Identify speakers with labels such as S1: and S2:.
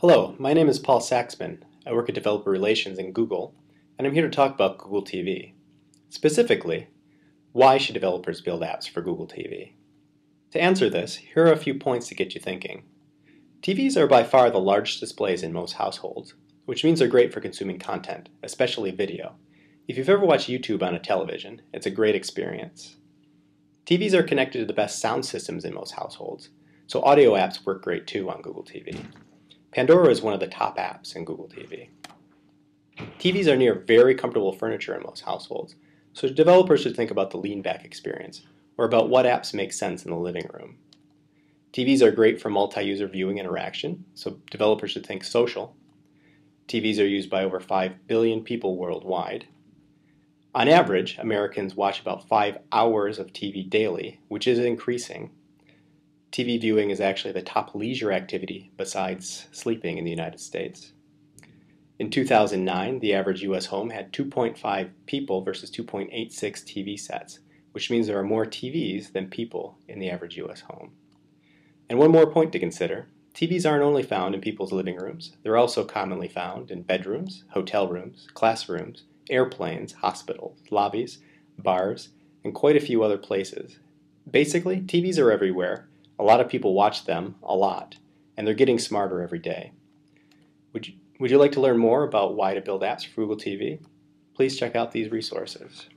S1: Hello, my name is Paul Saxman. I work at Developer Relations in Google, and I'm here to talk about Google TV. Specifically, why should developers build apps for Google TV? To answer this, here are a few points to get you thinking. TVs are by far the largest displays in most households, which means they're great for consuming content, especially video. If you've ever watched YouTube on a television, it's a great experience. TVs are connected to the best sound systems in most households, so audio apps work great too on Google TV. Pandora is one of the top apps in Google TV. TVs are near very comfortable furniture in most households, so developers should think about the lean back experience, or about what apps make sense in the living room. TVs are great for multi-user viewing interaction, so developers should think social. TVs are used by over 5 billion people worldwide, on average, Americans watch about five hours of TV daily, which is increasing. TV viewing is actually the top leisure activity besides sleeping in the United States. In 2009, the average US home had 2.5 people versus 2.86 TV sets, which means there are more TVs than people in the average US home. And one more point to consider TVs aren't only found in people's living rooms, they're also commonly found in bedrooms, hotel rooms, classrooms, airplanes, hospitals, lobbies, bars, and quite a few other places. Basically, TVs are everywhere. A lot of people watch them a lot, and they're getting smarter every day. Would you, would you like to learn more about why to build apps for Google TV? Please check out these resources.